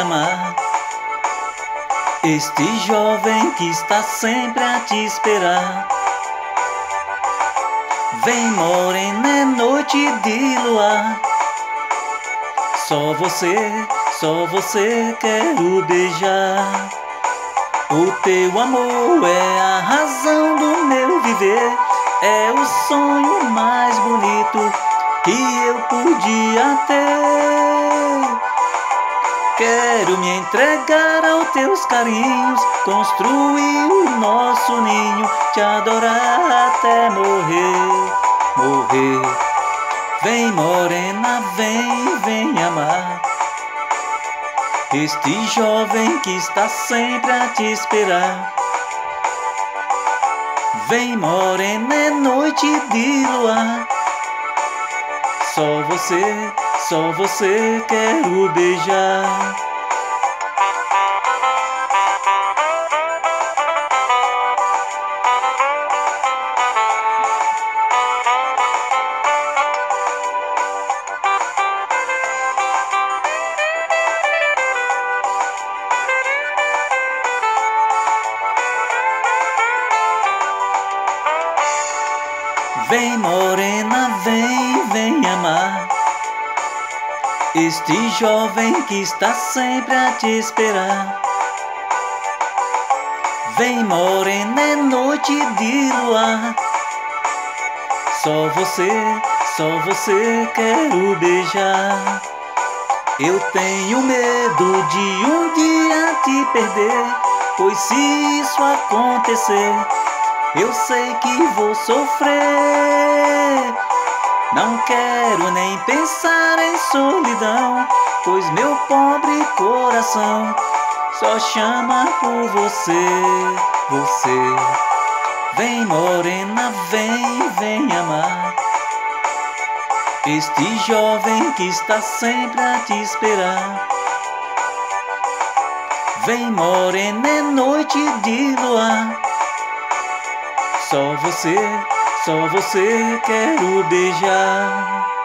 amar. Este jovem que está sempre a te esperar. Vem morena, é noite de luar. Só você, só você quero beijar. O teu amor é a razão do meu viver, é o sonho mais bonito que eu podia ter. Quero me entregar aos teus carinhos, construir o nosso ninho, te adorar até morrer, morrer. Vem morena, vem, vem amar. Este jovem que está sempre a te esperar. Vem morena, é noite de luar. Só você, só você quero beijar. Vem morena, vem, vem amar. Este jovem que está sempre a te esperar. Vem morena, é noite de luar. Só você, só você quero beijar. Eu tenho medo de um dia te perder, pois se isso acontecer, eu sei que vou sofrer. Não quero nem pensar em solidão, pois meu pobre coração só chama por você, você. Vem morena, vem, vem amar. Este jovem que está sempre a te esperar. Vem morena, é noite de luar. Só você, só você quero beijar.